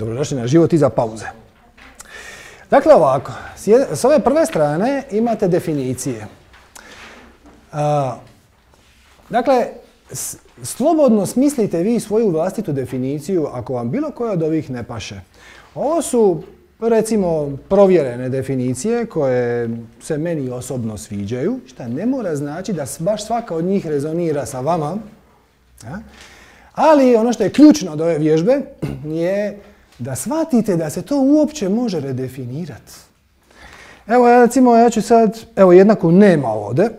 Dobrodošli na život iza pauze. Dakle ovako, s ove prve strane imate definicije. dakle, slobodno smislite vi svoju vlastitu definiciju ako vam bilo koja od ovih ne paše. Ovo su recimo provjerene definicije koje se meni osobno sviđaju, šta ne mora znači da baš svaka od njih rezonira sa vama. Ali ono što je ključno od ove vježbe je da shvatite da se to uopće može redefinirati. Evo recimo ja ću sad, evo jednako nema ovdje.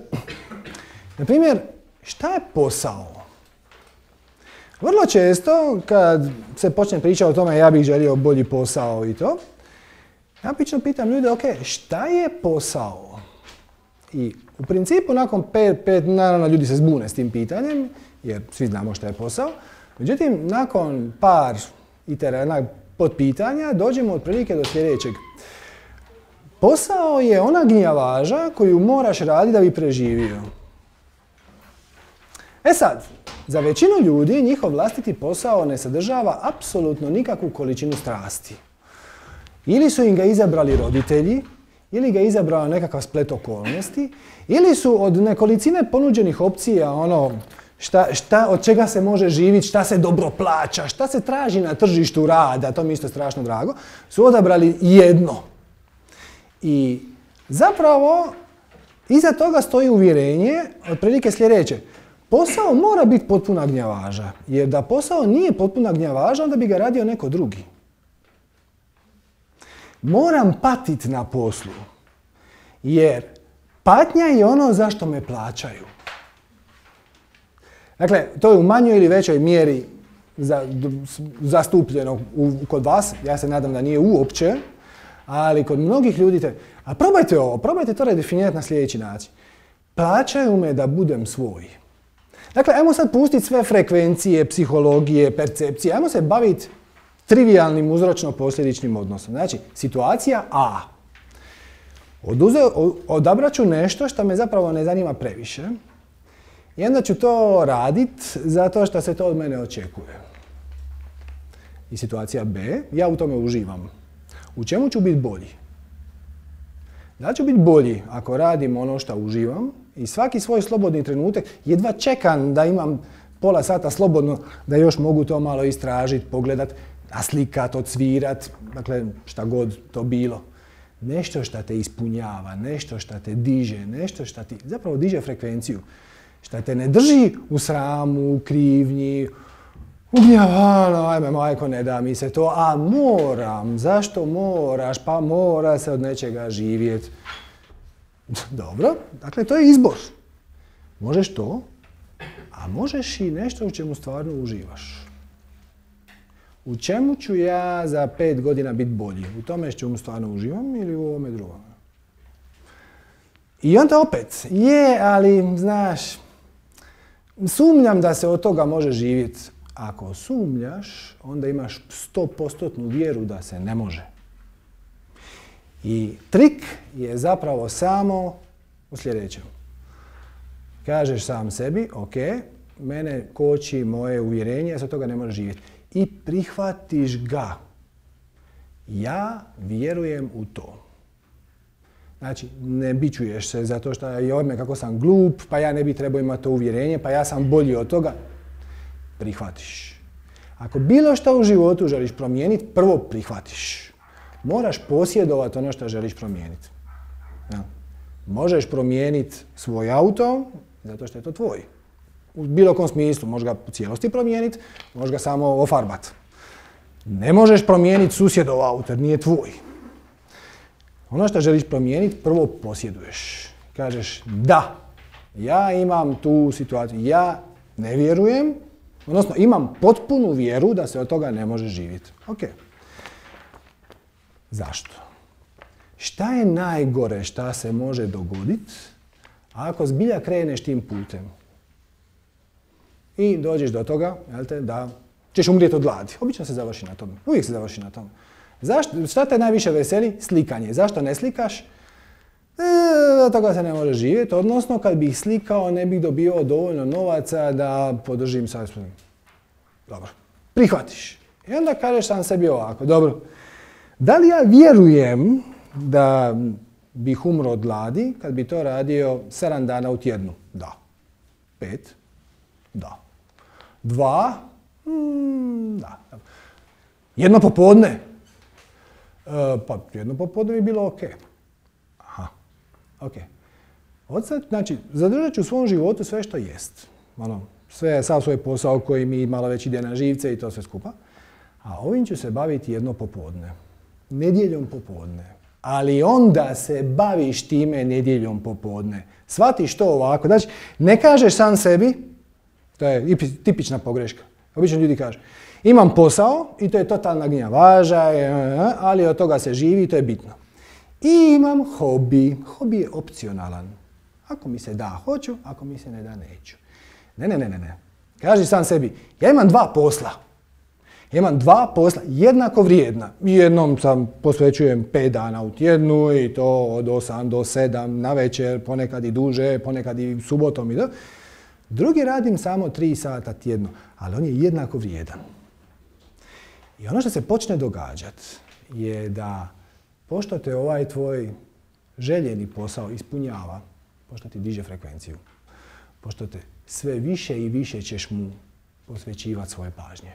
Na primjer, šta je posao? Vrlo često kad se počne pričati o tome ja bih želio bolji posao i to, ja obično pitam ljude, ok, šta je posao? I u principu nakon pet, pet, naravno ljudi se zbune s tim pitanjem, jer svi znamo šta je posao. Međutim, nakon par itera, pod pitanja dođemo otprilike do sljedećeg. Posao je ona gnjavaža koju moraš raditi da bi preživio. E sad, za većinu ljudi njihov vlastiti posao ne sadržava apsolutno nikakvu količinu strasti. Ili su im ga izabrali roditelji, ili ga izabrao nekakav splet okolnosti, ili su od nekolicine ponuđenih opcija, ono, šta, šta, od čega se može živjeti, šta se dobro plaća, šta se traži na tržištu rada, to mi isto strašno drago, su odabrali jedno. I zapravo, iza toga stoji uvjerenje, otprilike sljedeće. Posao mora biti potpuna gnjavaža, jer da posao nije potpuna gnjavaža, onda bi ga radio neko drugi. Moram patit na poslu, jer patnja je ono zašto me plaćaju. Dakle, to je u manjoj ili većoj mjeri zastupljeno kod vas. Ja se nadam da nije uopće, ali kod mnogih ljudi te... A probajte ovo, probajte to redefinirati na sljedeći način. Plaćaju me da budem svoj. Dakle, ajmo sad pustiti sve frekvencije, psihologije, percepcije. Ajmo se baviti trivialnim uzročno-posljedičnim odnosom. Znači, situacija A. odabrat ću nešto što me zapravo ne zanima previše. I onda ću to radit zato što se to od mene očekuje. I situacija B, ja u tome uživam. U čemu ću biti bolji? Da ću biti bolji ako radim ono što uživam i svaki svoj slobodni trenutak jedva čekam da imam pola sata slobodno da još mogu to malo istražiti, pogledat, naslikat, odsvirat, dakle šta god to bilo. Nešto što te ispunjava, nešto što te diže, nešto što ti zapravo diže frekvenciju. Šta te ne drži u sramu, u krivnji, u gnjavano, ajme majko ne da mi se to, a moram, zašto moraš, pa mora se od nečega živjeti. Dobro, dakle to je izbor. Možeš to, a možeš i nešto u čemu stvarno uživaš. U čemu ću ja za pet godina biti bolji? U tome što mu stvarno uživam ili u ovome drugome? I onda opet, je, ali znaš, Sumnjam da se od toga može živjeti. Ako sumnjaš, onda imaš 100% vjeru da se ne može. I trik je zapravo samo u sljedećem. Kažeš sam sebi, ok, mene koči moje uvjerenje, ja se od toga ne može živjeti. I prihvatiš ga. Ja vjerujem u to. Znači, ne bićuješ se zato što je me kako sam glup, pa ja ne bi trebao imati to uvjerenje, pa ja sam bolji od toga. Prihvatiš. Ako bilo što u životu želiš promijeniti, prvo prihvatiš. Moraš posjedovati ono što želiš promijeniti. Ja. Možeš promijeniti svoj auto, zato što je to tvoj. U bilo kom smislu, možeš ga u cijelosti promijeniti, možeš ga samo ofarbati. Ne možeš promijeniti susjedov auto, jer nije tvoj. Ono što želiš promijeniti, prvo posjeduješ. Kažeš da, ja imam tu situaciju, ja ne vjerujem, odnosno imam potpunu vjeru da se od toga ne može živjeti. Ok. Zašto? Šta je najgore šta se može dogoditi ako zbilja kreneš tim putem? I dođeš do toga, jel te, da ćeš umrijeti od gladi. Obično se završi na tome. Uvijek se završi na tome. Zašto, šta te najviše veseli? Slikanje. Zašto ne slikaš? E, toga se ne može živjeti, odnosno kad bih slikao ne bih dobio dovoljno novaca da podržim sad. Dobro, prihvatiš. I onda kažeš sam sebi ovako, dobro, da li ja vjerujem da bih umro od gladi kad bi to radio 7 dana u tjednu? Da. Pet? Da. Dva? Mm, da. Jedno popodne? E, pa jedno popodne bi bilo ok. Aha. Ok. Od sad, znači, zadržat ću u svom životu sve što jest. Ono, sve, sav svoj posao koji mi malo već ide na živce i to sve skupa. A ovim ću se baviti jedno popodne. Nedjeljom popodne. Ali onda se baviš time nedjeljom popodne. Svatiš to ovako. Znači, ne kažeš sam sebi, to je tipična pogreška. Obično ljudi kažu, imam posao i to je totalna gnjavaža, ali od toga se živi i to je bitno. I imam hobi. Hobi je opcionalan. Ako mi se da, hoću, ako mi se ne da, neću. Ne, ne, ne, ne, ne. Kaži sam sebi, ja imam dva posla. Ja imam dva posla jednako vrijedna. Jednom sam posvećujem pet dana u tjednu i to od 8 do 7 na večer, ponekad i duže, ponekad i subotom i do. Drugi radim samo 3 sata tjedno, ali on je jednako vrijedan. I ono što se počne događati je da pošto te ovaj tvoj željeni posao ispunjava, pošto ti diže frekvenciju, pošto te sve više i više ćeš mu posvećivati svoje pažnje.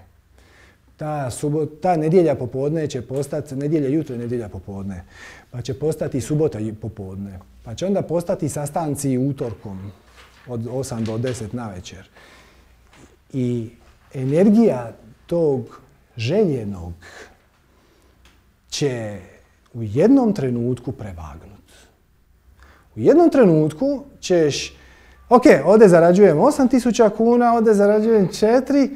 Ta, subot, ta nedjelja popodne će postati, nedjelja jutro i nedjelja popodne, pa će postati subota popodne, pa će onda postati sastanci utorkom od 8 do 10 na večer. I energija tog željenog će u jednom trenutku prevagnut. U jednom trenutku ćeš, ok, ovdje zarađujem 8000 kuna, ovdje zarađujem 4,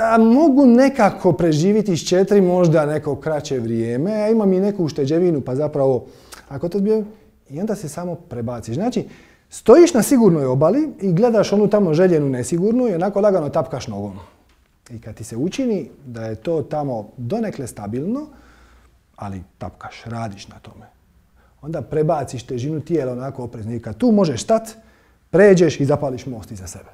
a mogu nekako preživiti s četiri možda neko kraće vrijeme, a imam i neku ušteđevinu, pa zapravo, ako to zbijem, i onda se samo prebaciš. Znači, stojiš na sigurnoj obali i gledaš onu tamo željenu nesigurnu i onako lagano tapkaš nogom. I kad ti se učini da je to tamo donekle stabilno, ali tapkaš, radiš na tome. Onda prebaciš težinu tijela onako oprezno i kad tu možeš stat, pređeš i zapališ most iza sebe.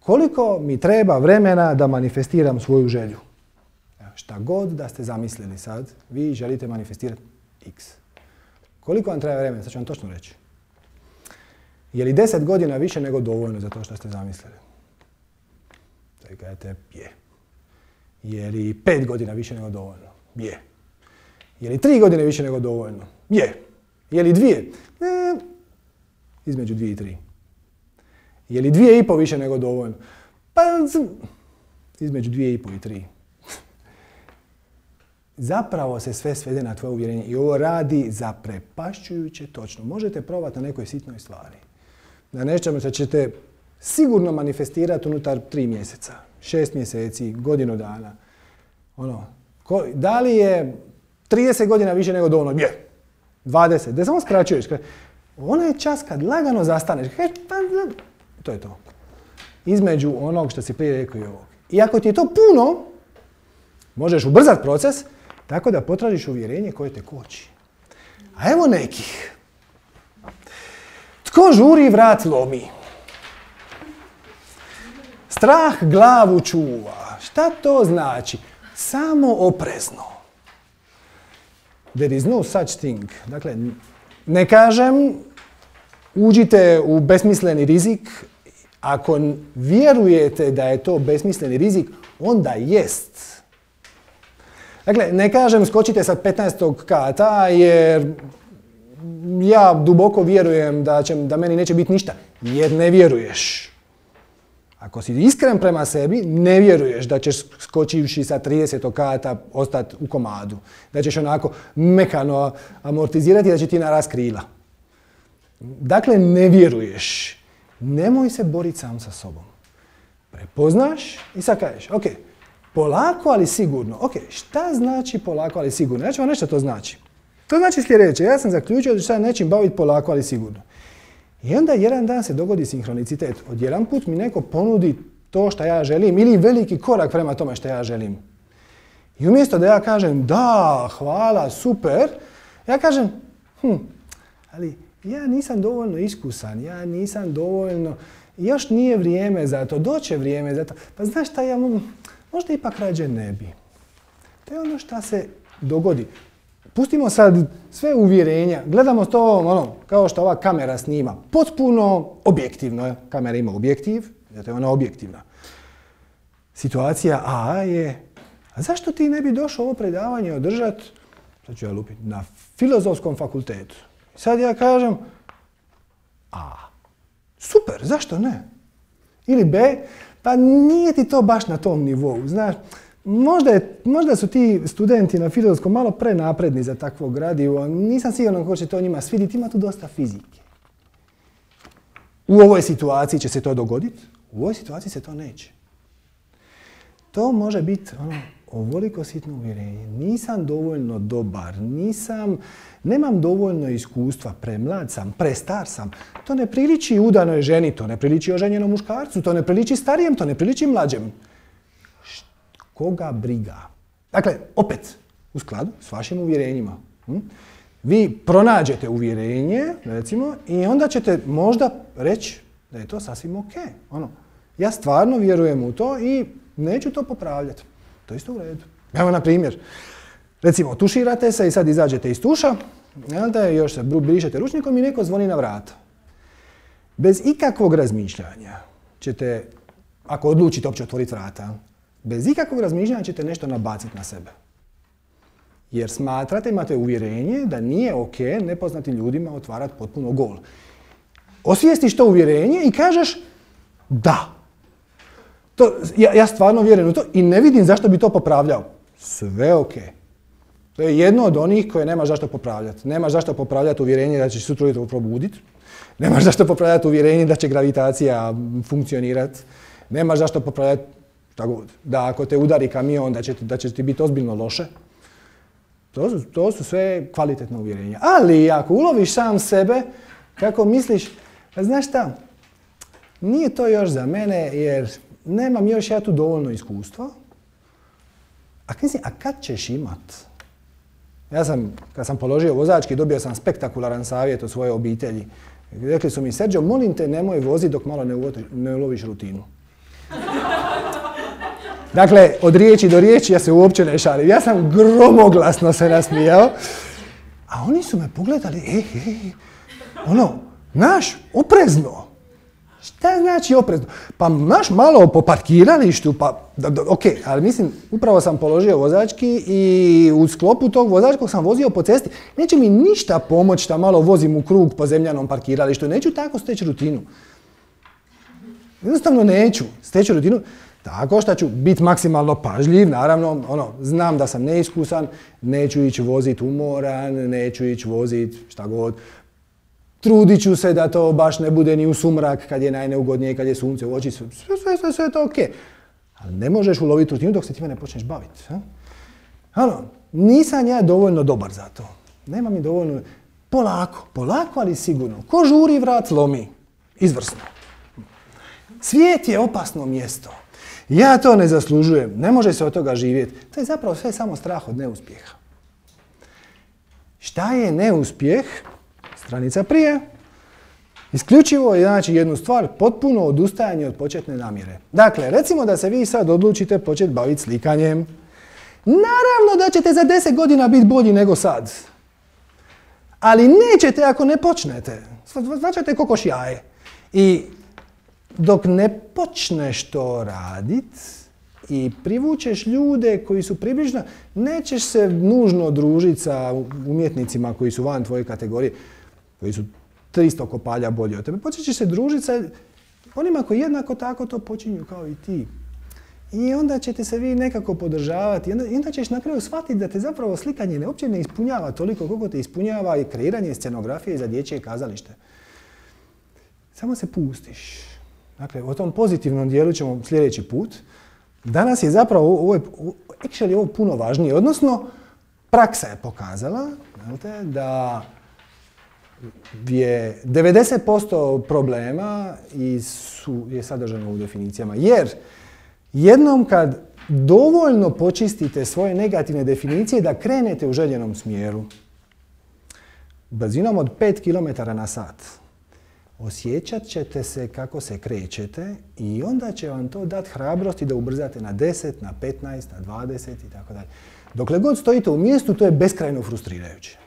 Koliko mi treba vremena da manifestiram svoju želju? Šta god da ste zamislili sad, vi želite manifestirati x. Koliko vam treba vremena? Sad ću vam točno reći. Je li deset godina više nego dovoljno za to što ste zamislili? Sad kažete, je. Je li pet godina više nego dovoljno? Je. Je li tri godine više nego dovoljno? Je. Je li dvije? Ne, između dvije i tri. Je li dvije i pol više nego dovoljno? Pa između dvije i pol i tri. Zapravo se sve svede na tvoje uvjerenje i ovo radi zaprepašćujuće točno. Možete probati na nekoj sitnoj stvari. Na nečemu što ćete sigurno manifestirati unutar tri mjeseca, šest mjeseci, godinu dana. Ono, da li je 30 godina više nego dovoljno? Je. 20. Da samo skraćuješ. Ona je čas kad lagano zastaneš. Pa, to je to. Između onog što si prije rekao i ovog. I ako ti je to puno, možeš ubrzati proces tako da potražiš uvjerenje koje te koči. A evo nekih. Tko žuri, vrat lomi. Strah glavu čuva. Šta to znači? Samo oprezno. There is no such thing. Dakle, ne kažem uđite u besmisleni rizik. Ako vjerujete da je to besmisleni rizik, onda jest. Dakle, ne kažem skočite sa 15. kata jer ja duboko vjerujem da, će, da meni neće biti ništa. Jer ne vjeruješ. Ako si iskren prema sebi, ne vjeruješ da ćeš skočivši sa 30. kata ostati u komadu. Da ćeš onako mekano amortizirati da će ti narast krila. Dakle, ne vjeruješ. Nemoj se boriti sam sa sobom. Prepoznaš i sad kažeš, ok, polako ali sigurno. Ok, šta znači polako ali sigurno? Ja ću vam nešto to znači. To znači sljedeće, ja sam zaključio da ću sad nečim baviti polako ali sigurno. I onda jedan dan se dogodi sinhronicitet. Od jedan put mi neko ponudi to što ja želim ili veliki korak prema tome što ja želim. I umjesto da ja kažem da, hvala, super, ja kažem hm, ali ja nisam dovoljno iskusan, ja nisam dovoljno, još nije vrijeme za to, doće vrijeme za to. Pa znaš šta ja možda ipak rađe ne bi. To je ono što se dogodi. Pustimo sad sve uvjerenja, gledamo to ono, kao što ova kamera snima, potpuno objektivno. Kamera ima objektiv, zato je ona objektivna. Situacija A je, a zašto ti ne bi došao ovo predavanje održati, to ću ja lupiti, na filozofskom fakultetu. Sad ja kažem, a, super, zašto ne? Ili B, pa nije ti to baš na tom nivou, znaš, Možda, možda su ti studenti na filozofskom malo prenapredni za takvo gradivo. Nisam siguran kako će to njima svidjeti. Ima tu dosta fizike. U ovoj situaciji će se to dogoditi. U ovoj situaciji se to neće. To može biti ono, ovoliko sitno uvjerenje. Nisam dovoljno dobar, nisam, nemam dovoljno iskustva, premlad sam, prestar sam. To ne priliči udanoj ženi, to ne priliči oženjenom muškarcu, to ne priliči starijem, to ne priliči mlađem. Koga briga? Dakle, opet, u skladu s vašim uvjerenjima. Hm? Vi pronađete uvjerenje, recimo, i onda ćete možda reći da je to sasvim ok. Ono, ja stvarno vjerujem u to i neću to popravljati. To je isto u redu. Evo na primjer, recimo tuširate se i sad izađete iz tuša, onda još se brišete ručnikom i neko zvoni na vrata. Bez ikakvog razmišljanja ćete, ako odlučite uopće otvoriti vrata, bez ikakvog razmišljanja ćete nešto nabaciti na sebe. Jer smatrate, imate uvjerenje da nije ok nepoznatim ljudima otvarati potpuno gol. Osvijestiš to uvjerenje i kažeš da. To, ja, ja stvarno vjerujem u to i ne vidim zašto bi to popravljao. Sve ok. To je jedno od onih koje nema zašto popravljati. Nema zašto popravljati uvjerenje da ćeš sutra ujutro probuditi. Nemaš zašto popravljati uvjerenje da će gravitacija funkcionirati. Nemaš zašto popravljati tako da ako te udari kamion da će, da će ti biti ozbiljno loše. To su, to su sve kvalitetne uvjerenja. Ali ako uloviš sam sebe, kako misliš, pa znaš šta, nije to još za mene jer nemam još ja tu dovoljno iskustva. A, mislim, a kad ćeš imat? Ja sam, kad sam položio vozački, dobio sam spektakularan savjet od svoje obitelji. Rekli su mi, Sergio, molim te, nemoj voziti dok malo ne, ne uloviš rutinu. Dakle, od riječi do riječi ja se uopće ne šalim. Ja sam gromoglasno se nasmijao. A oni su me pogledali, e, e, ono, naš, oprezno. Šta znači oprezno? Pa naš malo po parkiralištu, pa ok, ali mislim, upravo sam položio vozački i u sklopu tog vozačkog sam vozio po cesti. Neće mi ništa pomoći da malo vozim u krug po zemljanom parkiralištu. Neću tako steći rutinu. Jednostavno neću steći rutinu. Tako što ću biti maksimalno pažljiv, naravno, ono, znam da sam neiskusan, neću ići voziti umoran, neću ići voziti šta god. Trudit ću se da to baš ne bude ni u sumrak kad je najneugodnije, kad je sunce u oči, sve, sve, sve, sve to ok. Ali ne možeš uloviti rutinu dok se time ne počneš baviti. Ano, nisam ja dovoljno dobar za to. Nema mi dovoljno... Polako, polako, ali sigurno. Ko žuri, vrat lomi. Izvrsno. Svijet je opasno mjesto. Ja to ne zaslužujem, ne može se od toga živjeti. To je zapravo sve samo strah od neuspjeha. Šta je neuspjeh? Stranica prije. Isključivo je znači jednu stvar, potpuno odustajanje od početne namjere. Dakle, recimo da se vi sad odlučite početi baviti slikanjem. Naravno da ćete za deset godina biti bolji nego sad. Ali nećete ako ne počnete. Svačate kokoš jaje. I dok ne počneš to radit i privučeš ljude koji su približno, nećeš se nužno družiti sa umjetnicima koji su van tvoje kategorije, koji su 300 kopalja bolji od tebe. Počeš se družiti sa onima koji jednako tako to počinju kao i ti. I onda ćete se vi nekako podržavati. I onda, onda ćeš na kraju shvatiti da te zapravo slikanje ne, uopće ne ispunjava toliko koliko te ispunjava i kreiranje scenografije za dječje kazalište. Samo se pustiš. Dakle, o tom pozitivnom dijelu ćemo sljedeći put. Danas je zapravo, ovo je, actually, ovo puno važnije, odnosno praksa je pokazala da je 90% problema su, je sadržano u definicijama. Jer jednom kad dovoljno počistite svoje negativne definicije da krenete u željenom smjeru, brzinom od 5 km na sat, osjećat ćete se kako se krećete i onda će vam to dati hrabrosti da ubrzate na 10, na 15, na 20 i tako dalje. Dokle god stojite u mjestu, to je beskrajno frustrirajuće.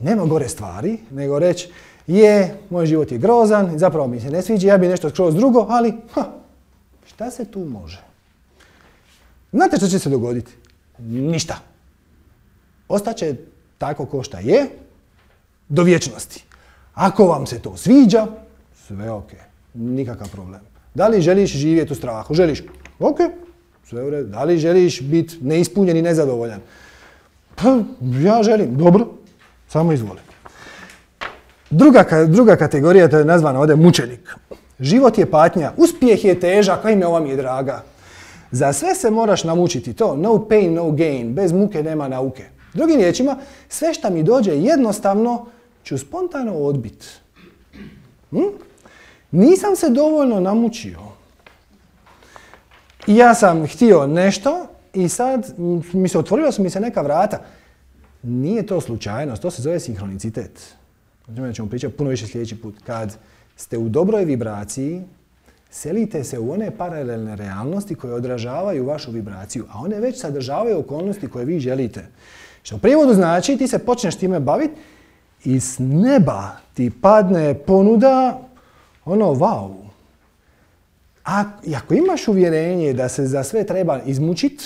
Nema gore stvari, nego reći, je, moj život je grozan, zapravo mi se ne sviđa, ja bi nešto skroz drugo, ali ha, šta se tu može? Znate što će se dogoditi? Ništa. Ostaće tako ko šta je, do vječnosti. Ako vam se to sviđa, sve ok, nikakav problem. Da li želiš živjeti u strahu? Želiš? Ok, sve u redu. Da li želiš biti neispunjen i nezadovoljan? Pa, ja želim. Dobro, samo izvoli. Druga, druga kategorija, to je nazvana ovdje mučenik. Život je patnja, uspjeh je težak, a ime ova mi je draga. Za sve se moraš namučiti, to no pain, no gain, bez muke nema nauke. Drugim riječima, sve što mi dođe jednostavno ću spontano odbit. Hm? Nisam se dovoljno namučio. Ja sam htio nešto i sad mi se otvorila su mi se neka vrata. Nije to slučajnost, to se zove sinhronicitet. O tome ćemo pričati puno više sljedeći put. Kad ste u dobroj vibraciji, selite se u one paralelne realnosti koje odražavaju vašu vibraciju, a one već sadržavaju okolnosti koje vi želite. Što u prijevodu znači ti se počneš time baviti i s neba ti padne ponuda ono wow. A ako imaš uvjerenje da se za sve treba izmučit,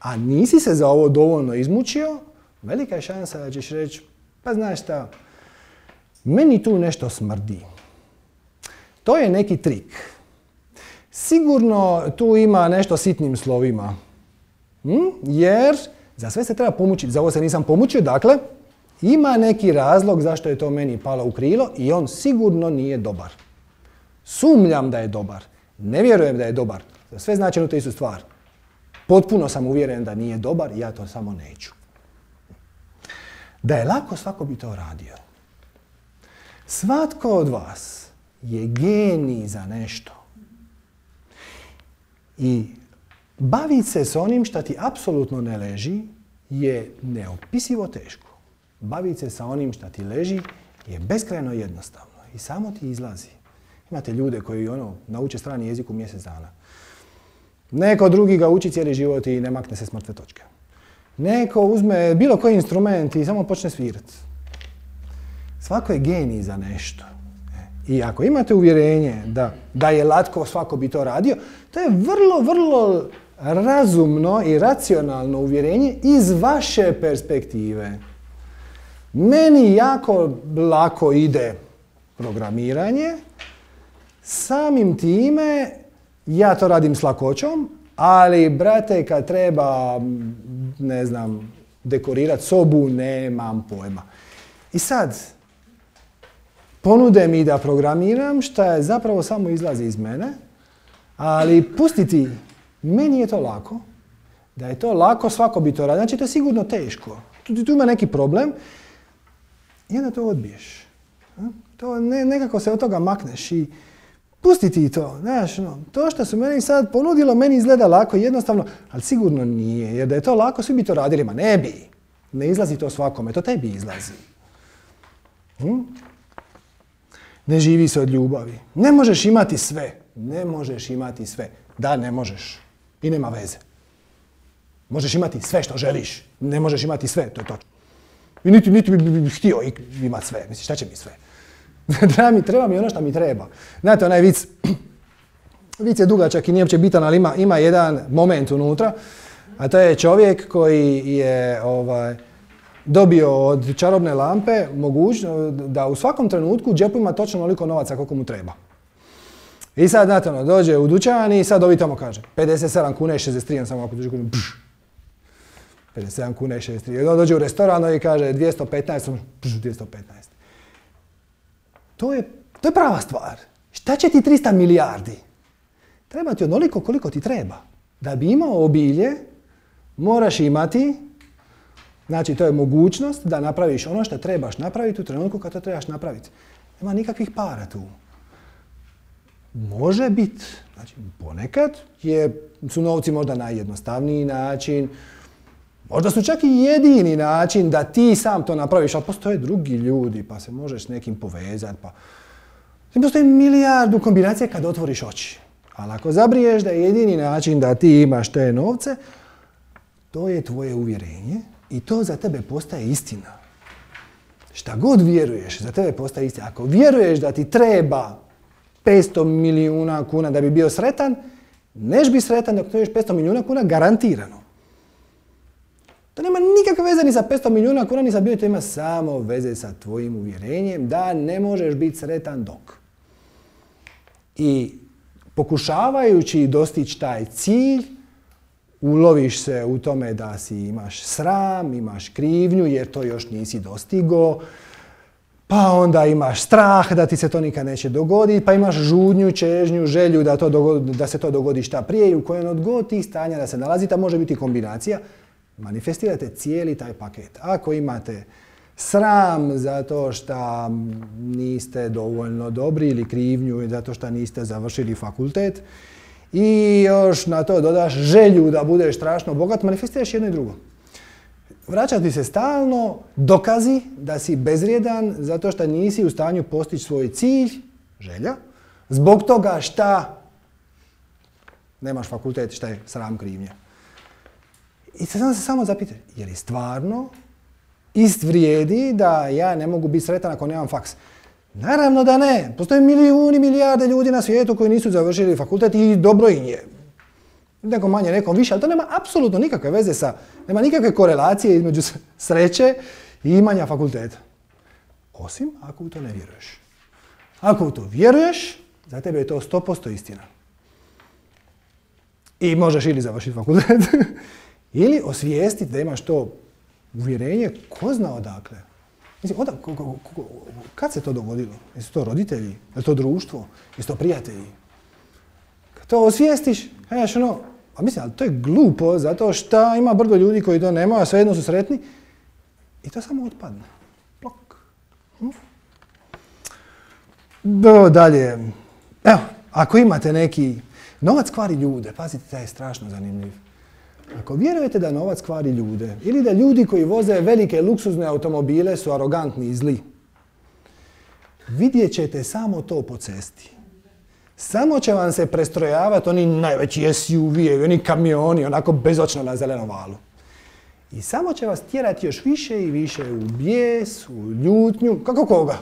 a nisi se za ovo dovoljno izmučio, velika je šansa da ćeš reći, pa znaš šta, meni tu nešto smrdi. To je neki trik. Sigurno tu ima nešto sitnim slovima. Hm? Jer za sve se treba pomučiti. Za ovo se nisam pomučio, dakle, ima neki razlog zašto je to meni palo u krilo i on sigurno nije dobar. Sumljam da je dobar. Ne vjerujem da je dobar. Sve znači jednu istu stvar. Potpuno sam uvjeren da nije dobar i ja to samo neću. Da je lako, svako bi to radio. Svatko od vas je genij za nešto. I baviti se s onim što ti apsolutno ne leži je neopisivo teško. Baviti se sa onim što ti leži je beskrajno jednostavno i samo ti izlazi. Imate ljude koji ono, nauče strani jezik u mjesec dana. Neko drugi ga uči cijeli život i ne makne se s mrtve točke. Neko uzme bilo koji instrument i samo počne svirati. Svako je genij za nešto. I ako imate uvjerenje da, da je latko, svako bi to radio, to je vrlo, vrlo razumno i racionalno uvjerenje iz vaše perspektive. Meni jako lako ide programiranje, samim time ja to radim s lakoćom, ali brate kad treba, ne znam, dekorirati sobu, nemam pojma. I sad, ponude mi da programiram, što je zapravo samo izlazi iz mene, ali pustiti, meni je to lako, da je to lako, svako bi to radio, znači to je sigurno teško. Tu, tu ima neki problem i onda to odbiješ. To ne, nekako se od toga makneš i pusti ti to. Znaš, no, to što su meni sad ponudilo, meni izgleda lako i jednostavno, ali sigurno nije. Jer da je to lako, svi bi to radili, ma ne bi. Ne izlazi to svakome, to tebi izlazi. Hm? Ne živi se od ljubavi. Ne možeš imati sve. Ne možeš imati sve. Da, ne možeš. I nema veze. Možeš imati sve što želiš. Ne možeš imati sve, to je točno. I niti, niti bi htio imati sve. Misliš, šta će mi sve? treba, mi, treba mi ono što mi treba. Znate, onaj vic, vic je dugačak i nije uopće bitan, ali ima, ima jedan moment unutra, a to je čovjek koji je ovaj, dobio od čarobne lampe mogućnost da u svakom trenutku u džepu ima točno onoliko novaca koliko mu treba. I sad, znate, ono, dođe u dućan i sad ovi tamo kaže 57 kuna i 63, on samo ako dođe kune, 57 kuna i 63. I dođe u restoran i kaže 215, 215. To je, to je prava stvar. Šta će ti 300 milijardi? Treba ti onoliko koliko ti treba. Da bi imao obilje, moraš imati, znači to je mogućnost da napraviš ono što trebaš napraviti u trenutku kad to trebaš napraviti. Nema nikakvih para tu. Može biti, znači ponekad je, su novci možda najjednostavniji način, Možda su čak i jedini način da ti sam to napraviš, ali postoje drugi ljudi, pa se možeš s nekim povezati, pa Postoji milijardu kombinacija kad otvoriš oči. Ali ako zabriješ da je jedini način da ti imaš te novce, to je tvoje uvjerenje i to za tebe postaje istina. Šta god vjeruješ, za tebe postaje istina. Ako vjeruješ da ti treba 500 milijuna kuna da bi bio sretan, neš bi sretan dok dobiješ 500 milijuna kuna garantirano. To nema nikakve veze ni sa 500 milijuna kuna, ni sa bilo to ima samo veze sa tvojim uvjerenjem da ne možeš biti sretan dok. I pokušavajući dostići taj cilj, uloviš se u tome da si imaš sram, imaš krivnju jer to još nisi dostigo, pa onda imaš strah da ti se to nikad neće dogoditi, pa imaš žudnju, čežnju, želju da, to da se to dogodi šta prije i u kojem od god tih stanja da se nalazi, ta može biti kombinacija, manifestirate cijeli taj paket. Ako imate sram zato što niste dovoljno dobri ili krivnju zato što niste završili fakultet i još na to dodaš želju da budeš strašno bogat, manifestiraš jedno i drugo. Vraćati se stalno dokazi da si bezrijedan zato što nisi u stanju postići svoj cilj, želja, zbog toga šta nemaš fakultet, šta je sram krivnja. I sad se samo zapite, je li stvarno ist vrijedi da ja ne mogu biti sretan ako nemam faks? Naravno da ne. Postoje milijuni, milijarde ljudi na svijetu koji nisu završili fakultet i dobro im je. Nekom manje, nekom više, ali to nema apsolutno nikakve veze sa, nema nikakve korelacije između sreće i imanja fakulteta. Osim ako u to ne vjeruješ. Ako u to vjeruješ, za tebe je to 100% istina. I možeš ili završiti fakultet, ili osvijestiti da imaš to uvjerenje, ko zna odakle. Mislim, kad se to dogodilo? Jesu to roditelji? Je to društvo? Jesu to prijatelji? Kad to osvijestiš, znaš ono, a mislim, ali to je glupo, zato što ima brdo ljudi koji to nemaju, a svejedno su sretni. I to samo otpadne. Plok. Hm? Do, dalje. Evo, ako imate neki... Novac kvari ljude, pazite, taj je strašno zanimljiv. Ako vjerujete da novac kvari ljude ili da ljudi koji voze velike luksuzne automobile su arogantni i zli, vidjet ćete samo to po cesti. Samo će vam se prestrojavati oni najveći suv i oni kamioni, onako bezočno na zelenom valu. I samo će vas tjerati još više i više u bijes, u ljutnju, kako koga.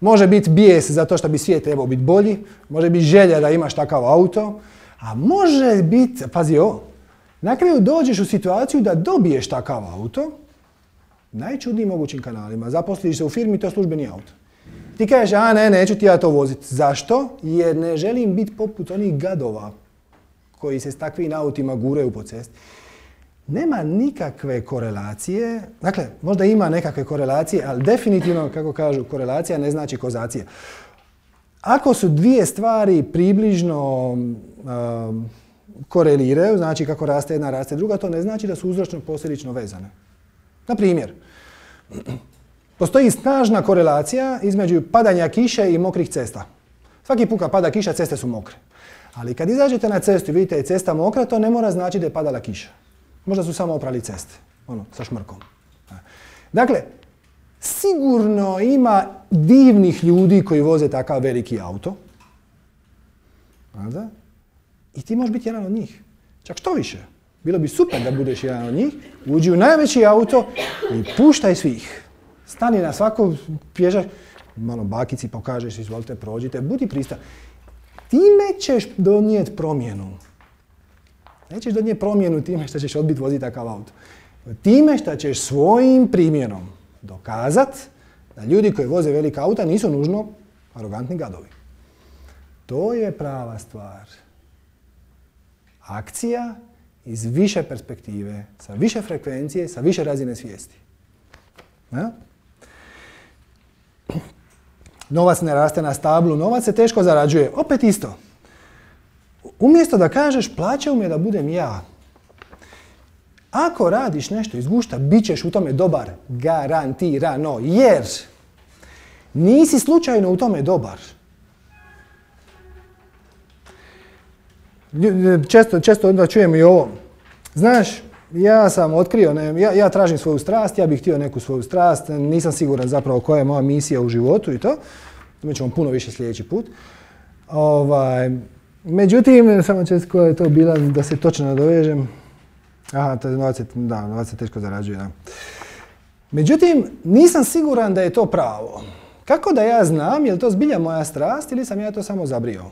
Može biti bijes zato što bi svijet trebao biti bolji, može biti želja da imaš takav auto, a može biti, pazi ovo, na kraju dođeš u situaciju da dobiješ takav auto, najčudnijim mogućim kanalima. Zaposliš se u firmi, to je službeni auto. Ti kažeš, a ne, neću ti ja to voziti. Zašto? Jer ne želim biti poput onih gadova koji se s takvim autima guraju po cesti. Nema nikakve korelacije, dakle, možda ima nekakve korelacije, ali definitivno, kako kažu, korelacija ne znači kozacija. Ako su dvije stvari približno um, koreliraju, znači kako raste jedna, raste druga, to ne znači da su uzročno posljedično vezane. Na primjer, postoji snažna korelacija između padanja kiše i mokrih cesta. Svaki puka pada kiša, ceste su mokre. Ali kad izađete na cestu i vidite je cesta mokra, to ne mora znači da je padala kiša. Možda su samo oprali ceste, ono, sa šmrkom. Dakle, sigurno ima divnih ljudi koji voze takav veliki auto. I ti možeš biti jedan od njih. Čak što više. Bilo bi super da budeš jedan od njih. Uđi u najveći auto i puštaj svih. Stani na svako pježak, malo bakici pokažeš, izvolite, prođite, budi pristan. Time ćeš donijeti promjenu. Nećeš donijeti promjenu time što ćeš odbiti voziti takav auto. Time što ćeš svojim primjerom dokazat da ljudi koji voze velika auta nisu nužno arogantni gadovi. To je prava stvar akcija iz više perspektive, sa više frekvencije, sa više razine svijesti. Ja? Novac ne raste na stablu, novac se teško zarađuje. Opet isto. Umjesto da kažeš plaćao mi je da budem ja. Ako radiš nešto iz gušta, bit ćeš u tome dobar. Garantirano. Jer nisi slučajno u tome dobar. Često, često onda čujem i ovo. Znaš, ja sam otkrio, ne, ja, ja tražim svoju strast, ja bih htio neku svoju strast, nisam siguran zapravo koja je moja misija u životu i to. Imat ćemo puno više sljedeći put. Ovaj, međutim, samo će koja je to bila da se točno nadovežem. Aha, to je 20, da, 20 teško zarađuje, da. Međutim, nisam siguran da je to pravo. Kako da ja znam, je li to zbilja moja strast ili sam ja to samo zabrio?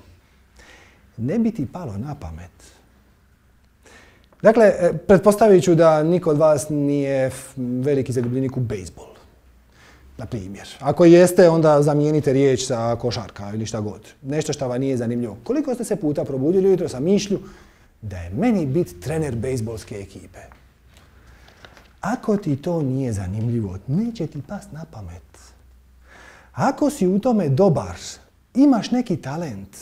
Ne bi ti palo na pamet. Dakle, e, pretpostavit ću da niko od vas nije veliki zaljubljenik u bejsbol. Na primjer. Ako jeste, onda zamijenite riječ sa košarka ili šta god. Nešto što vam nije zanimljivo. Koliko ste se puta probudili ujutro sa mišlju da je meni biti trener bejsbolske ekipe? Ako ti to nije zanimljivo, neće ti past na pamet. Ako si u tome dobar, imaš neki talent,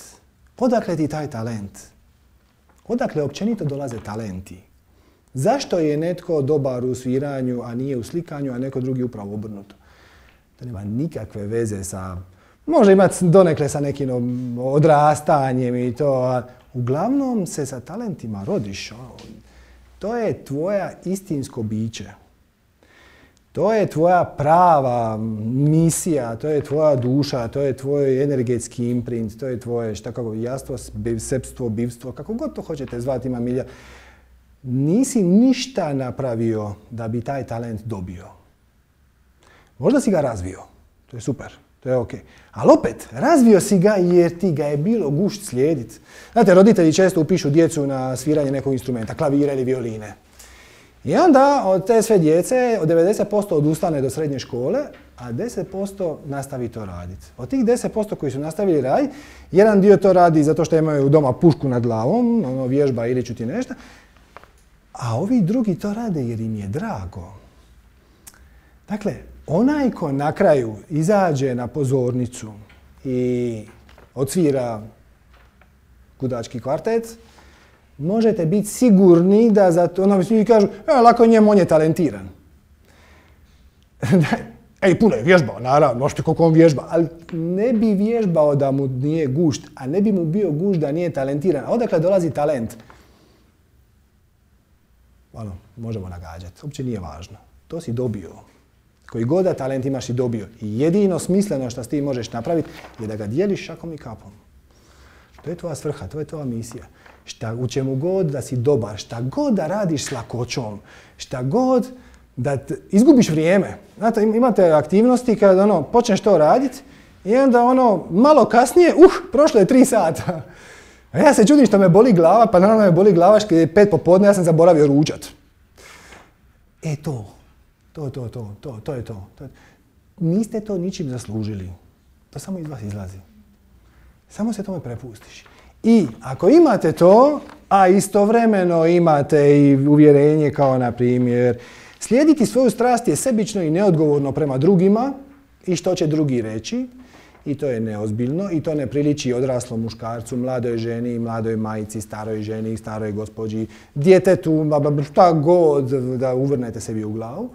odakle ti taj talent? Odakle općenito dolaze talenti? Zašto je netko dobar u sviranju, a nije u slikanju, a neko drugi upravo obrnuto? To nema nikakve veze sa... Može imati donekle sa nekim odrastanjem i to, uglavnom se sa talentima rodiš. To je tvoja istinsko biće. To je tvoja prava misija, to je tvoja duša, to je tvoj energetski imprint, to je tvoje šta kako jastvo, sepstvo, bivstvo, kako god to hoćete zvati, ima milja. Nisi ništa napravio da bi taj talent dobio. Možda si ga razvio, to je super, to je ok. Ali opet, razvio si ga jer ti ga je bilo gušt slijedit. Znate, roditelji često upišu djecu na sviranje nekog instrumenta, klavira ili violine. I onda od te sve djece, od 90% odustane do srednje škole, a 10% nastavi to raditi. Od tih 10% koji su nastavili raditi, jedan dio to radi zato što imaju doma pušku nad glavom, ono vježba ili ću ti nešto, a ovi drugi to rade jer im je drago. Dakle, onaj ko na kraju izađe na pozornicu i odsvira kudački kvartet, možete biti sigurni da za to, ono svi kažu, e, lako njemu, on je talentiran. Ej, puno je vježbao, naravno, možete koliko on vježba, ali ne bi vježbao da mu nije gušt, a ne bi mu bio gušt da nije talentiran. A odakle dolazi talent? Ono, možemo nagađati, uopće nije važno. To si dobio. Koji god da talent imaš i dobio. I jedino smisleno što s tim možeš napraviti je da ga dijeliš šakom i kapom. To je tvoja svrha, to je tvoja misija šta, u čemu god da si dobar, šta god da radiš s lakoćom, šta god da izgubiš vrijeme. Znate, imate aktivnosti kada ono, počneš to raditi i onda ono, malo kasnije, uh, prošlo je tri sata. A ja se čudim što me boli glava, pa naravno me boli glava što je pet popodne, ja sam zaboravio ručat. E to, to, to, to, to, to je to. to. Niste to ničim zaslužili. To samo iz vas izlazi. Samo se tome prepustiš. I ako imate to, a istovremeno imate i uvjerenje kao na primjer, slijediti svoju strast je sebično i neodgovorno prema drugima i što će drugi reći, i to je neozbiljno i to ne priliči odraslom muškarcu, mladoj ženi, mladoj majici, staroj ženi, staroj gospođi, djetetu, šta god da uvrnete sebi u glavu.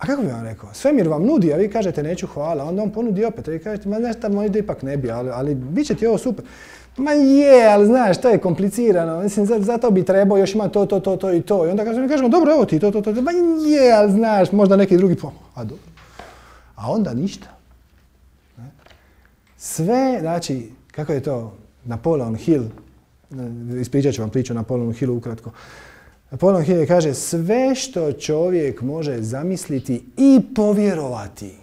A kako bi vam rekao? Svemir vam nudi, a vi kažete neću hvala, onda on ponudi opet, a vi kažete ma nešto možda ipak ne bi, ali, ali bit će ti ovo super. Ma je, ali znaš, to je komplicirano, mislim, zato bi trebao još ima to, to, to, to i to. I onda kažemo, kažemo dobro, evo ti to, to, to, to, ma je, ali znaš, možda neki drugi po... A dobro. A onda ništa. Sve, znači, kako je to, Napoleon Hill, ispričat ću vam priču o Napoleonu Hillu ukratko. Napoleon Hill kaže sve što čovjek može zamisliti i povjerovati.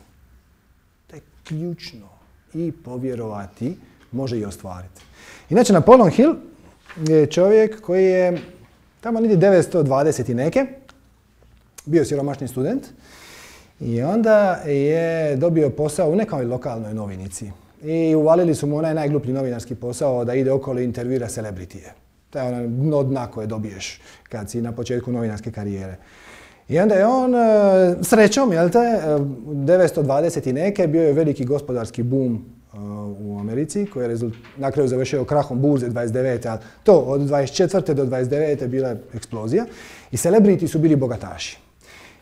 To je ključno. I povjerovati može i ostvariti. Inače, Napoleon Hill je čovjek koji je tamo niti 920 i neke, bio siromašni student i onda je dobio posao u nekoj lokalnoj novinici. I uvalili su mu onaj najgluplji novinarski posao da ide okolo i intervjuira celebritije. To je ono dno dna koje dobiješ kad si na početku novinarske karijere. I onda je on, e, srećom, jel te, 920 e, i neke, bio je veliki gospodarski boom e, u Americi, koji je na kraju završio krahom burze 29. ali to od 24. do 29. bila je eksplozija. I celebrity su bili bogataši.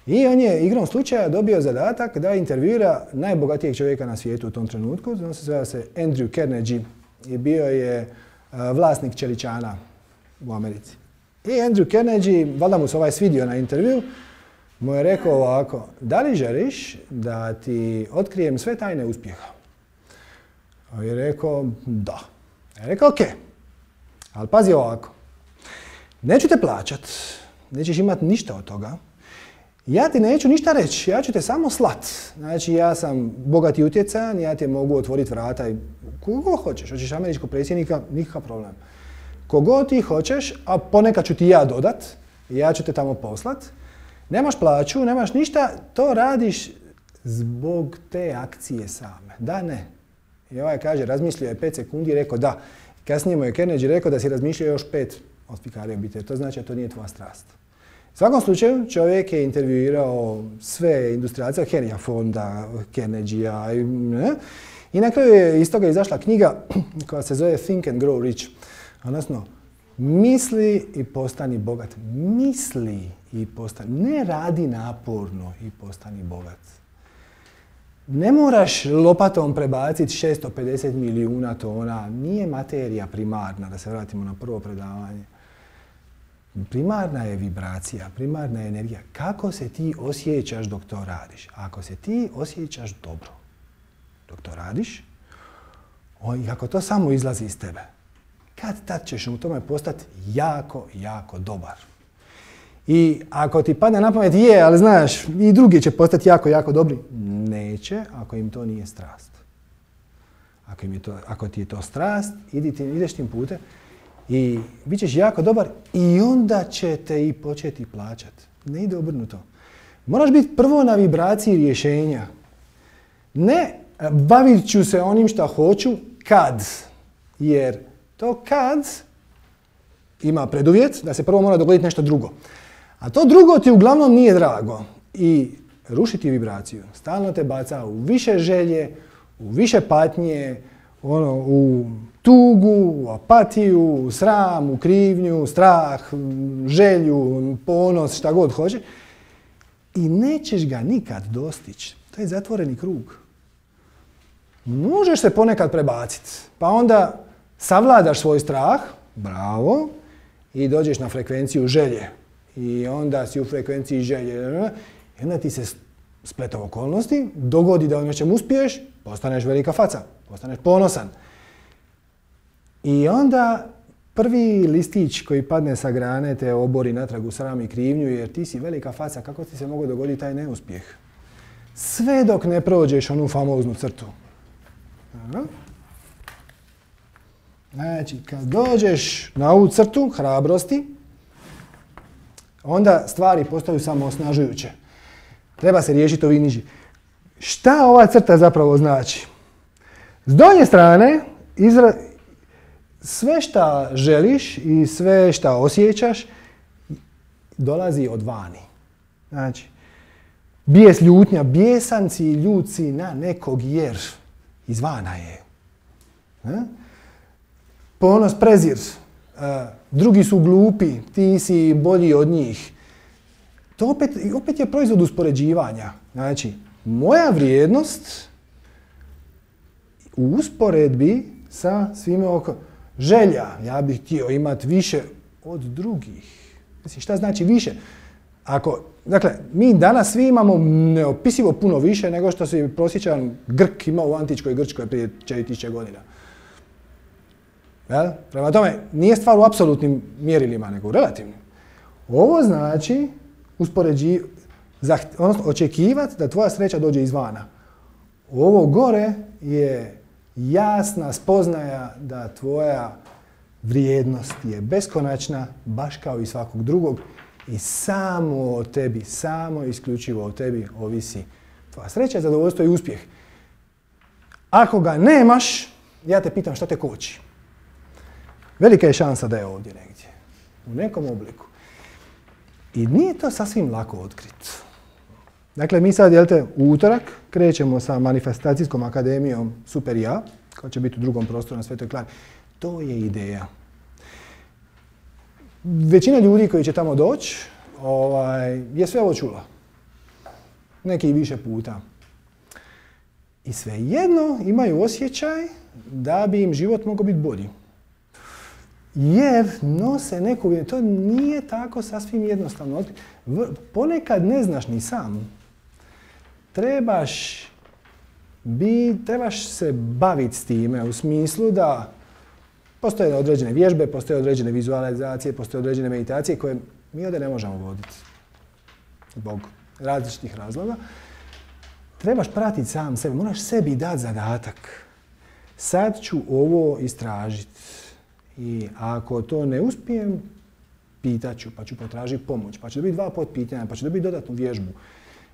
I on je igrom slučaja dobio zadatak da intervjuira najbogatijeg čovjeka na svijetu u tom trenutku. Zove se Andrew Carnegie i bio je vlasnik čeličana u Americi. I Andrew Carnegie, valjda mu se ovaj svidio na intervju, mu je rekao ovako, da li želiš da ti otkrijem sve tajne uspjeha? On je rekao, da. Je rekao, ok, ali pazi ovako, neću te plaćat, nećeš imat ništa od toga, ja ti neću ništa reći, ja ću te samo slat. Znači, ja sam bogati utjecajan, ja ti mogu otvoriti vrata i kogo hoćeš. Hoćeš američkog predsjednika, nikakav problem. Kogo ti hoćeš, a ponekad ću ti ja dodat, ja ću te tamo poslat. Nemaš plaću, nemaš ništa, to radiš zbog te akcije same. Da, ne. I ovaj kaže, razmislio je 5 sekundi i rekao da. Kasnije mu je Kennedy rekao da si razmišljao još pet ospikarija biti, to znači da to nije tvoja strast. U svakom slučaju čovjek je intervjuirao sve industrijalce, Henrya Fonda, Kennedy-a i na kraju je iz toga izašla knjiga koja se zove Think and Grow Rich. Odnosno, misli i postani bogat. Misli i postani. Ne radi naporno i postani bogat. Ne moraš lopatom prebaciti 650 milijuna tona. Nije materija primarna, da se vratimo na prvo predavanje. Primarna je vibracija, primarna je energija. Kako se ti osjećaš dok to radiš? Ako se ti osjećaš dobro dok to radiš, i ako to samo izlazi iz tebe, kad tad ćeš u tome postati jako, jako dobar. I ako ti padne na pamet, je, ali znaš, i drugi će postati jako, jako dobri. Neće, ako im to nije strast. Ako, im je to, ako ti je to strast, idi ti, ideš tim putem i bit ćeš jako dobar i onda će te i početi plaćati. Ne ide obrnuto. Moraš biti prvo na vibraciji rješenja. Ne bavit ću se onim što hoću kad. Jer to kad ima preduvjet da se prvo mora dogoditi nešto drugo. A to drugo ti uglavnom nije drago. I rušiti vibraciju. Stalno te baca u više želje, u više patnje, ono, u tugu, u apatiju, u sram, u krivnju, strah, želju, ponos, šta god hoće. I nećeš ga nikad dostići. To je zatvoreni krug. Možeš se ponekad prebaciti, pa onda savladaš svoj strah, bravo, i dođeš na frekvenciju želje. I onda si u frekvenciji želje. I onda ti se spleta okolnosti, dogodi da u nečem uspiješ, postaneš velika faca, postaneš ponosan. I onda prvi listić koji padne sa grane te obori natrag u sram i krivnju jer ti si velika faca, kako ti se mogao dogoditi taj neuspjeh? Sve dok ne prođeš onu famoznu crtu. Znači, kad dođeš na ovu crtu hrabrosti, onda stvari postaju samo osnažujuće. Treba se riješiti ovi niži. Šta ova crta zapravo znači? S donje strane, izra... sve šta želiš i sve šta osjećaš dolazi od vani. Znači, bijes ljutnja, bijesanci i ljuci na nekog jer izvana je. Ponos, prezir, drugi su glupi, ti si bolji od njih. To opet, opet je proizvod uspoređivanja. Znači, moja vrijednost u usporedbi sa svime oko želja, ja bih htio imati više od drugih. Mislim, šta znači više? Ako, dakle, mi danas svi imamo neopisivo puno više nego što se prosječan Grk imao u antičkoj Grčkoj prije 4000 godina. Jel? Prema tome, nije stvar u apsolutnim mjerilima, nego u relativnim. Ovo znači uspoređi, odnosno očekivati da tvoja sreća dođe izvana. Ovo gore je jasna spoznaja da tvoja vrijednost je beskonačna, baš kao i svakog drugog i samo o tebi, samo isključivo o tebi ovisi tvoja sreća, zadovoljstvo i uspjeh. Ako ga nemaš, ja te pitam šta te koči. Velika je šansa da je ovdje negdje. U nekom obliku. I nije to sasvim lako otkriti. Dakle, mi sad, jel te, u utorak krećemo sa manifestacijskom akademijom Super Ja, koja će biti u drugom prostoru na Svetoj Klari. To je ideja. Većina ljudi koji će tamo doći ovaj, je sve ovo čula. Neki i više puta. I svejedno imaju osjećaj da bi im život mogao biti bolji. Jer nose neku vjeru. To nije tako sasvim jednostavno. Ponekad ne znaš ni sam. Trebaš, bi, trebaš se baviti s time u smislu da postoje određene vježbe, postoje određene vizualizacije, postoje određene meditacije koje mi ovdje ne možemo voditi. Zbog različitih razloga. Trebaš pratiti sam sebe, moraš sebi dati zadatak. Sad ću ovo istražiti i ako to ne uspijem, pitaću, pa ću potražiti pomoć, pa ću dobiti dva pot pitanja, pa ću dobiti dodatnu vježbu.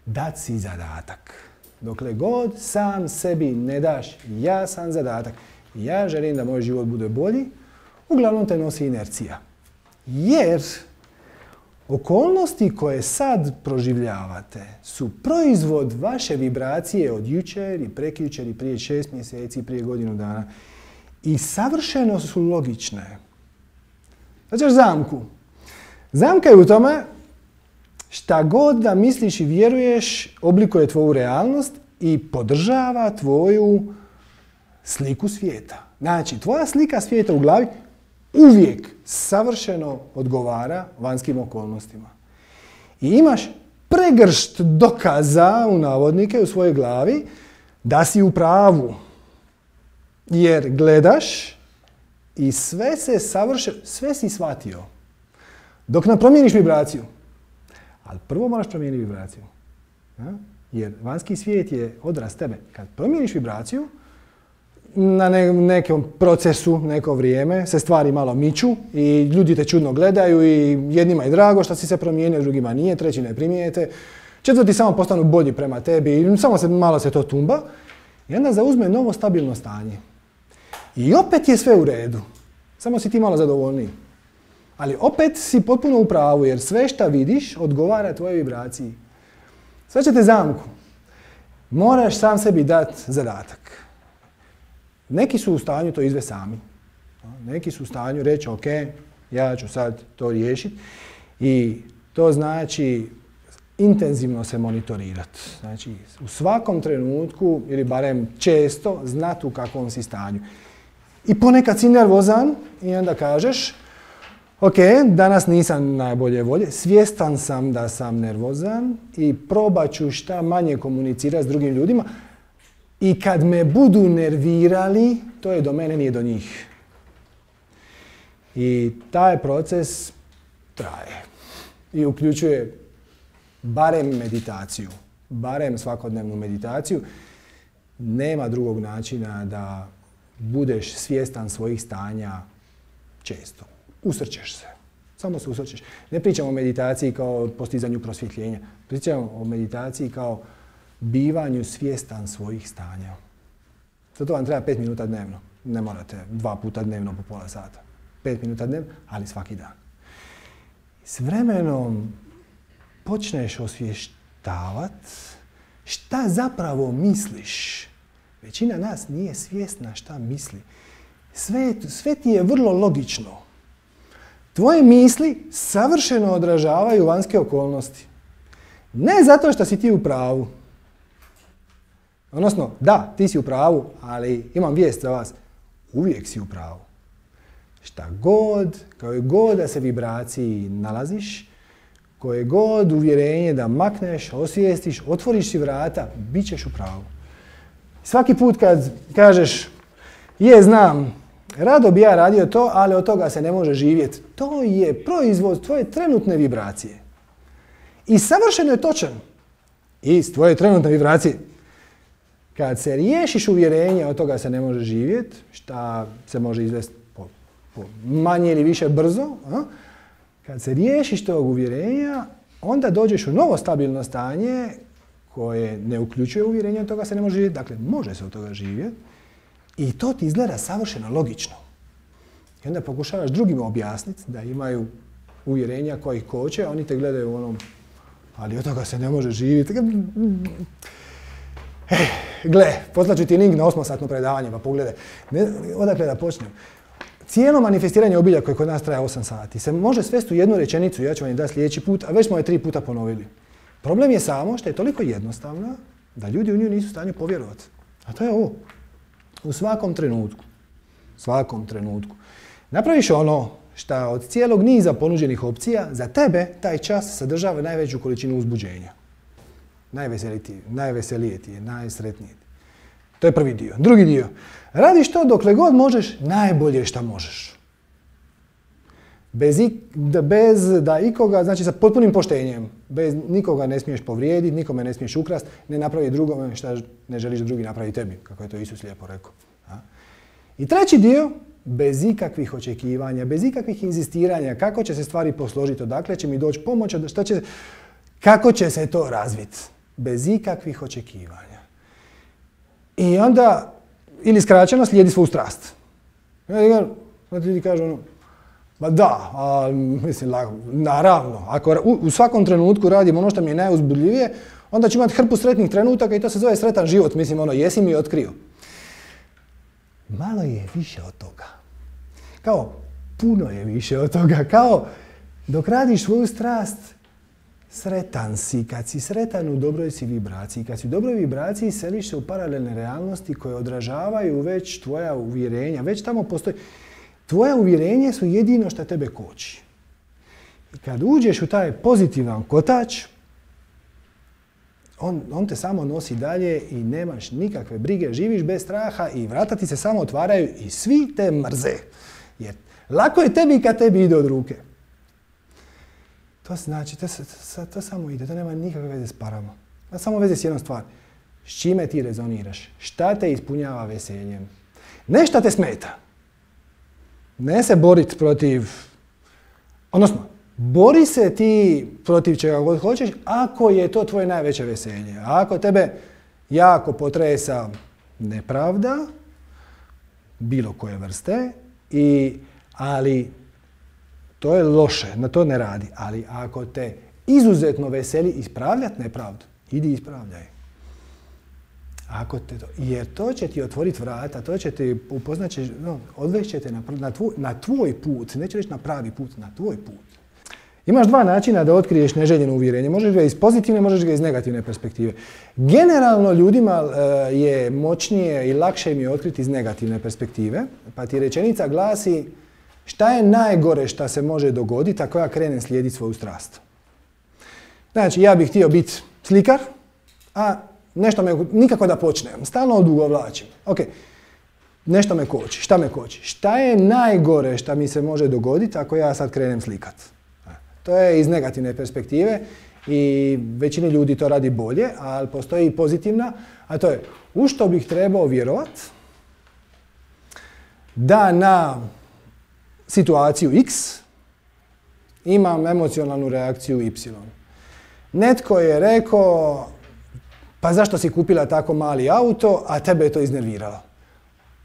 Dat si zadatak. Dokle god sam sebi ne daš jasan zadatak, ja želim da moj život bude bolji, uglavnom te nosi inercija. Jer okolnosti koje sad proživljavate su proizvod vaše vibracije od jučer i prekjučer i prije šest mjeseci i prije godinu dana i savršeno su logične. Znači zamku. Zamka je u tome šta god da misliš i vjeruješ oblikuje tvoju realnost i podržava tvoju sliku svijeta. Znači, tvoja slika svijeta u glavi uvijek savršeno odgovara vanjskim okolnostima. I imaš pregršt dokaza u navodnike u svojoj glavi da si u pravu. Jer gledaš i sve se savrše, sve si shvatio. Dok ne promijeniš vibraciju. Ali prvo moraš promijeniti vibraciju. Jer vanjski svijet je odraz tebe. Kad promijeniš vibraciju, na nekom procesu, neko vrijeme, se stvari malo miču i ljudi te čudno gledaju i jednima je drago što si se promijenio, drugima nije, treći ne primijete. Četvrti samo postanu bolji prema tebi i samo se malo se to tumba. I onda zauzme novo stabilno stanje. I opet je sve u redu. Samo si ti malo zadovoljniji. Ali opet si potpuno u pravu jer sve što vidiš odgovara tvojoj vibraciji. Sve će te zamku. Moraš sam sebi dati zadatak. Neki su u stanju to izve sami. Neki su u stanju reći, ok, ja ću sad to riješiti. I to znači intenzivno se monitorirati. Znači, u svakom trenutku, ili barem često, znati u kakvom si stanju. I ponekad si nervozan i onda kažeš, ok, danas nisam najbolje volje, svjestan sam da sam nervozan i probat ću šta manje komunicirati s drugim ljudima, i kad me budu nervirali, to je do mene, nije do njih. I taj proces traje. I uključuje barem meditaciju. Barem svakodnevnu meditaciju. Nema drugog načina da budeš svjestan svojih stanja često. Usrćeš se. Samo se usrćeš. Ne pričamo o meditaciji kao postizanju prosvjetljenja. Pričamo o meditaciji kao bivanju svjestan svojih stanja. Zato vam treba pet minuta dnevno. Ne morate dva puta dnevno po pola sata. Pet minuta dnevno, ali svaki dan. S vremenom počneš osvještavat šta zapravo misliš. Većina nas nije svjesna šta misli. Sve, sve ti je vrlo logično. Tvoje misli savršeno odražavaju vanjske okolnosti. Ne zato što si ti u pravu, Odnosno, da, ti si u pravu, ali imam vijest za vas. Uvijek si u pravu. Šta god, kao god da se vibraciji nalaziš, koje god uvjerenje da makneš, osvijestiš, otvoriš si vrata, bit ćeš u pravu. Svaki put kad kažeš, je, znam, rado bi ja radio to, ali od toga se ne može živjeti. To je proizvod tvoje trenutne vibracije. I savršeno je točan. Iz tvoje trenutne vibracije kad se riješiš uvjerenja, od toga se ne može živjeti, šta se može izvesti po, manje ili više brzo, a? kad se riješiš tog uvjerenja, onda dođeš u novo stabilno stanje koje ne uključuje uvjerenje, od toga se ne može živjeti. Dakle, može se od toga živjeti. I to ti izgleda savršeno logično. I onda pokušavaš drugima objasniti da imaju uvjerenja koji ih koče, a oni te gledaju u onom, ali od toga se ne može živjeti. Eh, gle, poslaću ti link na osmosatno predavanje, pa pogledaj. odakle da počnem? Cijelo manifestiranje obilja koje kod nas traje 8 sati se može svesti u jednu rečenicu, ja ću vam je dati sljedeći put, a već smo je tri puta ponovili. Problem je samo što je toliko jednostavna da ljudi u nju nisu u stanju povjerovati. A to je ovo. U svakom trenutku, svakom trenutku, napraviš ono što od cijelog niza ponuđenih opcija za tebe taj čas sadržava najveću količinu uzbuđenja. Najveselije ti je, najsretnije ti. To je prvi dio. Drugi dio. Radiš to dokle god možeš, najbolje što možeš. Bez, da, bez da ikoga, znači sa potpunim poštenjem, bez nikoga ne smiješ povrijediti, nikome ne smiješ ukrast, ne napravi drugome što ne želiš da drugi napravi tebi, kako je to Isus lijepo rekao. I treći dio, bez ikakvih očekivanja, bez ikakvih inzistiranja, kako će se stvari posložiti, odakle će mi doći pomoć, šta će, kako će se to razviti, bez ikakvih očekivanja. I onda, ili skraćeno, slijedi svoju strast. Ti kažu ono, Ma da, a, mislim, naravno, ako u, svakom trenutku radim ono što mi je najuzbudljivije, onda ću imati hrpu sretnih trenutaka i to se zove sretan život. Mislim, ono, jesi mi otkrio. Malo je više od toga. Kao, puno je više od toga. Kao, dok radiš svoju strast, sretan si. Kad si sretan u dobroj si vibraciji. Kad si u dobroj vibraciji, seliš se u paralelne realnosti koje odražavaju već tvoja uvjerenja. Već tamo postoji. Tvoje uvjerenje su jedino što tebe koči. I kad uđeš u taj pozitivan kotač, on, on te samo nosi dalje i nemaš nikakve brige, živiš bez straha i vrata ti se samo otvaraju i svi te mrze. Jer lako je tebi kad tebi ide od ruke. To znači, to, to, to samo ide, to nema nikakve veze s parama. To samo veze s jednom stvar. S čime ti rezoniraš? Šta te ispunjava veseljem? Ne šta te smeta. Ne se boriti protiv, odnosno, bori se ti protiv čega god hoćeš ako je to tvoje najveće veselje. A ako tebe jako potresa nepravda, bilo koje vrste, i, ali to je loše, na to ne radi. Ali ako te izuzetno veseli ispravljati nepravdu, idi ispravljaj. Ako te to, jer to će ti otvoriti vrata, to će ti upoznat, no, odvešće na, na, tvoj, na tvoj put, neće reći na pravi put, na tvoj put. Imaš dva načina da otkriješ neželjeno uvjerenje. Možeš ga iz pozitivne, možeš ga iz negativne perspektive. Generalno ljudima e, je moćnije i lakše im je otkriti iz negativne perspektive. Pa ti rečenica glasi šta je najgore šta se može dogoditi ako ja krenem slijediti svoju strast. Znači, ja bih htio biti slikar, a Nešto me, nikako da počnem, stalno odugovlačim. Ok, nešto me koči, šta me koči? Šta je najgore šta mi se može dogoditi ako ja sad krenem slikat? To je iz negativne perspektive i većini ljudi to radi bolje, ali postoji i pozitivna, a to je u što bih trebao vjerovat da na situaciju x imam emocionalnu reakciju y. Netko je rekao pa zašto si kupila tako mali auto, a tebe je to iznerviralo?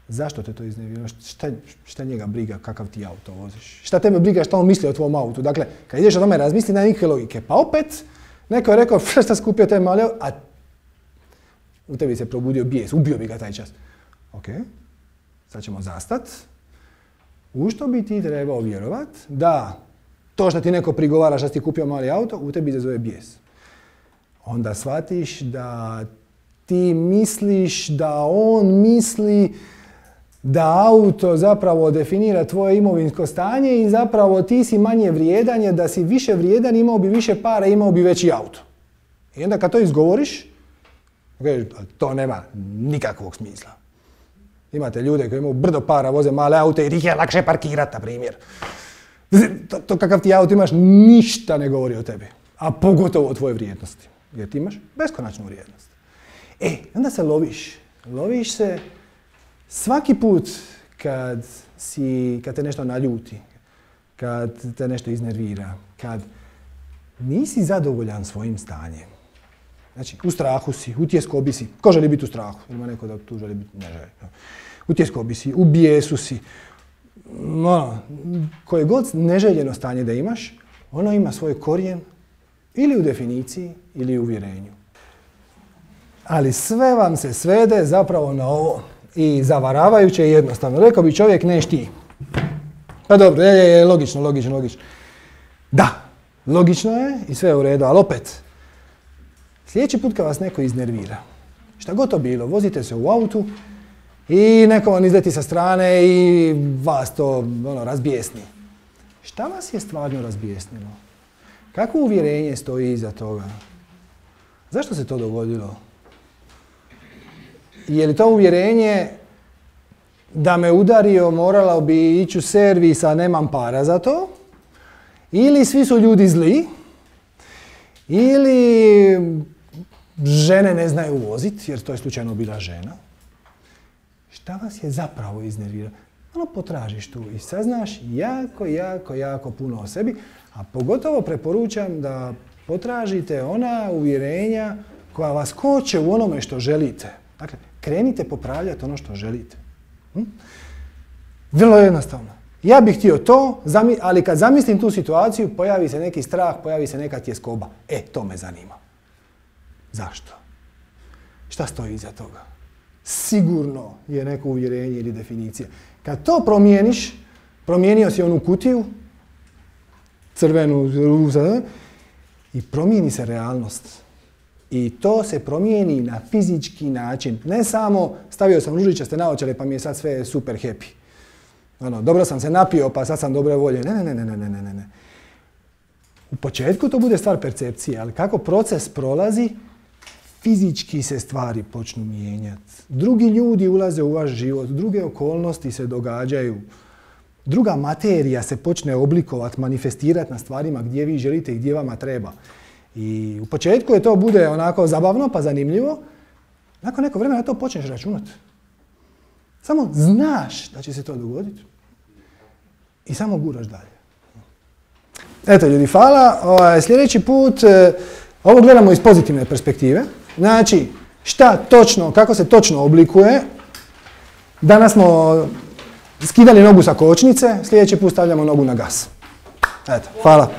Zašto te to iznerviralo? Šta, šta njega briga kakav ti auto voziš? Šta tebe briga šta on misli o tvom autu? Dakle, kad ideš o tome razmisli, na nikakve logike. Pa opet, neko je rekao, šta si kupio taj mali auto, a u tebi se probudio bijes, ubio bi ga taj čas. Ok, sad ćemo zastat. U što bi ti trebao vjerovat da to što ti neko prigovara što si kupio mali auto, u tebi izazove bijes onda shvatiš da ti misliš da on misli da auto zapravo definira tvoje imovinsko stanje i zapravo ti si manje vrijedan da si više vrijedan imao bi više para, imao bi veći auto. I onda kad to izgovoriš, to nema nikakvog smisla. Imate ljude koji imaju brdo para, voze male aute jer ih je lakše parkirati, na primjer. To, to kakav ti auto imaš ništa ne govori o tebi, a pogotovo o tvojoj vrijednosti jer ti imaš beskonačnu vrijednost. E, onda se loviš. Loviš se svaki put kad, si, kad te nešto naljuti, kad te nešto iznervira, kad nisi zadovoljan svojim stanjem. Znači, u strahu si, u tjeskobi si. Ko želi biti u strahu? Ima neko da tu želi biti, ne želi. U tjeskobi si, u bijesu si. No, koje god neželjeno stanje da imaš, ono ima svoj korijen ili u definiciji, ili u uvjerenju. Ali sve vam se svede zapravo na ovo. I zavaravajuće je jednostavno. Rekao bi čovjek ti. Pa dobro, je, je, logično, logično, logično. Da, logično je i sve je u redu, ali opet, sljedeći put kad vas neko iznervira, šta god to bilo, vozite se u autu i neko vam izleti sa strane i vas to ono, razbijesni. Šta vas je stvarno razbijesnilo? Kako uvjerenje stoji iza toga? Zašto se to dogodilo? Je li to uvjerenje da me udario, morala bi ići u servis, a nemam para za to? Ili svi su ljudi zli? Ili žene ne znaju voziti, jer to je slučajno bila žena? Šta vas je zapravo iznerviralo? Malo potražiš tu i saznaš jako, jako, jako puno o sebi, a pogotovo preporučam da potražite ona uvjerenja koja vas koče u onome što želite. Dakle, krenite popravljati ono što želite. Hm? Vrlo jednostavno. Ja bih htio to, ali kad zamislim tu situaciju, pojavi se neki strah, pojavi se neka tjeskoba. E, to me zanima. Zašto? Šta stoji iza toga? Sigurno je neko uvjerenje ili definicija. Kad to promijeniš, promijenio si onu kutiju, crvenu, ruza, i promijeni se realnost. I to se promijeni na fizički način. Ne samo stavio sam ružičaste naočale pa mi je sad sve super happy. Ono, dobro sam se napio pa sad sam dobre volje. Ne, ne, ne, ne, ne, ne, ne. U početku to bude stvar percepcije, ali kako proces prolazi, fizički se stvari počnu mijenjati. Drugi ljudi ulaze u vaš život, druge okolnosti se događaju. Druga materija se počne oblikovati, manifestirati na stvarima gdje vi želite i gdje vama treba. I u početku je to bude onako zabavno pa zanimljivo. Nakon nekog vremena to počneš računati. Samo znaš da će se to dogoditi. I samo guraš dalje. Eto ljudi, hvala. Ovaj, sljedeći put, e, ovo gledamo iz pozitivne perspektive. Znači, šta točno, kako se točno oblikuje. Danas smo skidali nogu sa kočnice, sljedeći put stavljamo nogu na gas. Eto, hvala.